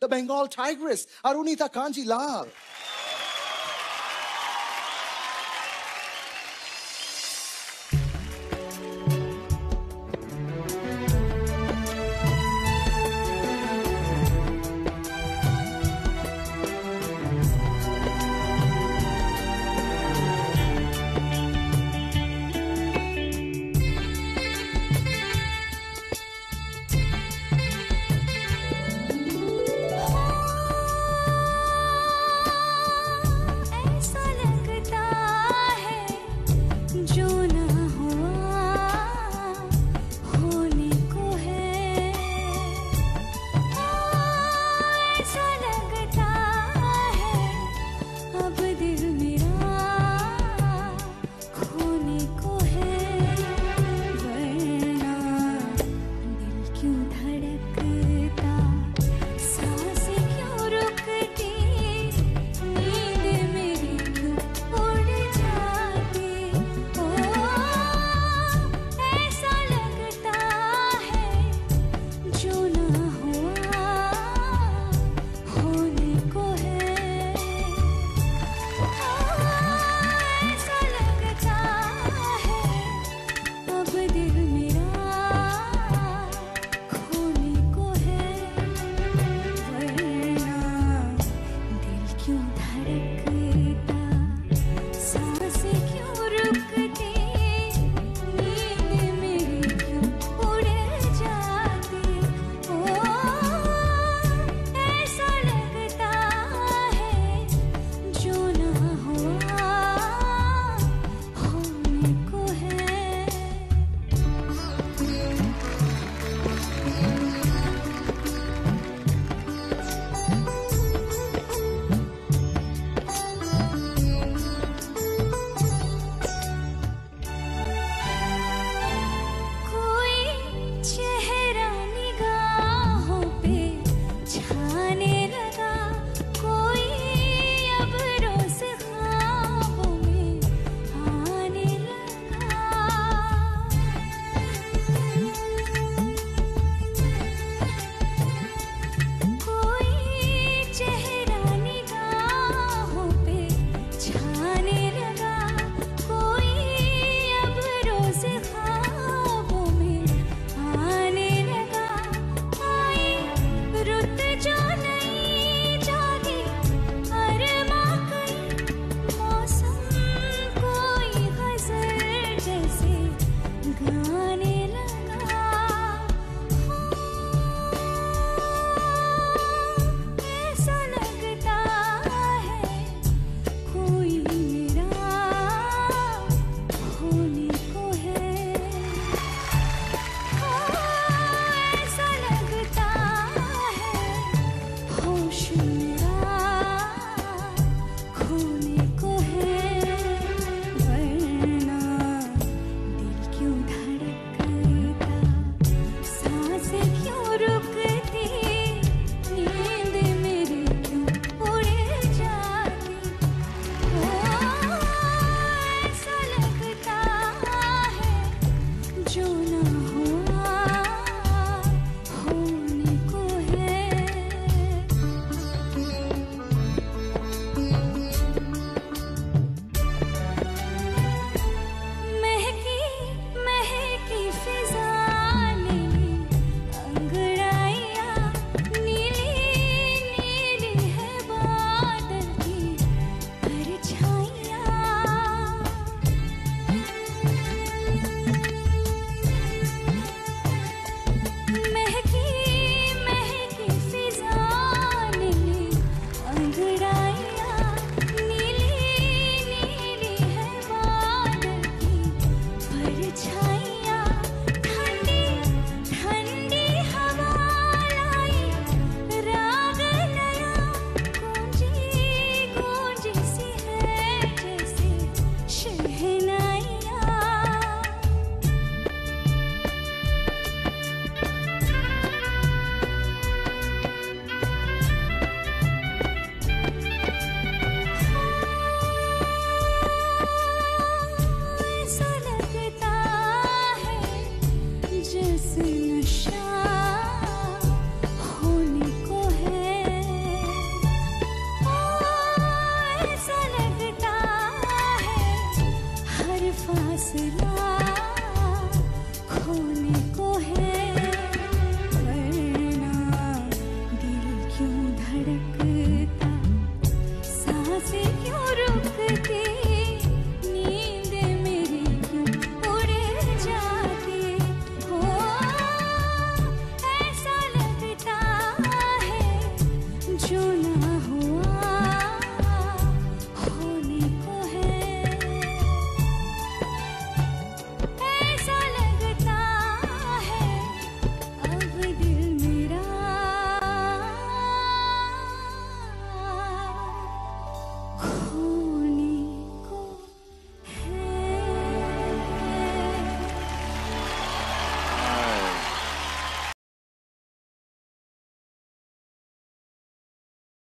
the Bengal tigress, Arunita Kanji Lal. será?